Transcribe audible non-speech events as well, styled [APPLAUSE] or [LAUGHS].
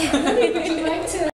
[LAUGHS] would you like to